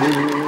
Hallelujah.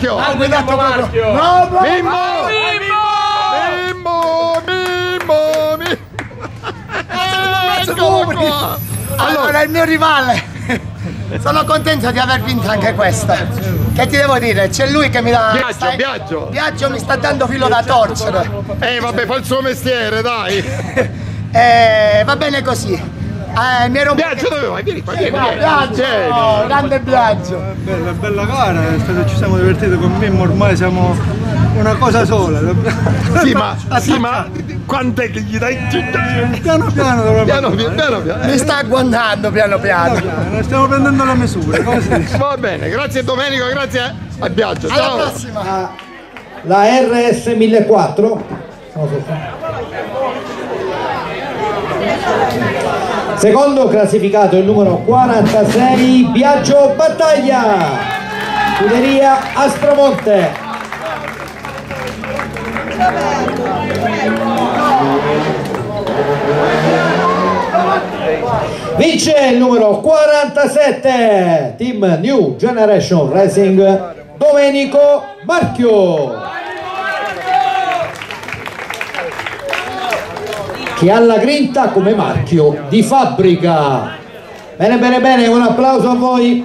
Marchio! Ah, guidato Marchio. No, bravo. Mimmo! Mimmo! Mimmo! Mimmo! Mimmo! Eccolo qua! Allora, il mio rivale. Sono contento di aver vinto anche questa. Che ti devo dire? C'è lui che mi dà. Biagio, stai- Biagio. Biagio mi sta dando filo da torcere. Eh vabbè, fa il suo mestiere, dai! Eh, va bene così. Eh, mi ero un Biagio dove vai? Vieni qua, vieni! Biagio, oh, grande Biagio. Bella, bella gara, è stato- ci siamo divertiti con Mimmo, ormai siamo una cosa sola. Sì, ma, sì, ma quant'è che gli dai? Piano piano dovremmo Piano piano, piano piano. Mi sta guardando piano piano. piano, stiamo prendendo si dice? Va bene, grazie Domenico, grazie a Biagio. Alla Ciao! prossima. la RS 1004 secondo classificato il numero 46 Biagio Battaglia. Scuderia Aspromonte vince il numero 47 team New Generation Racing Domenico Marchio che ha la grinta come marchio di fabbrica. Bene bene bene un applauso a voi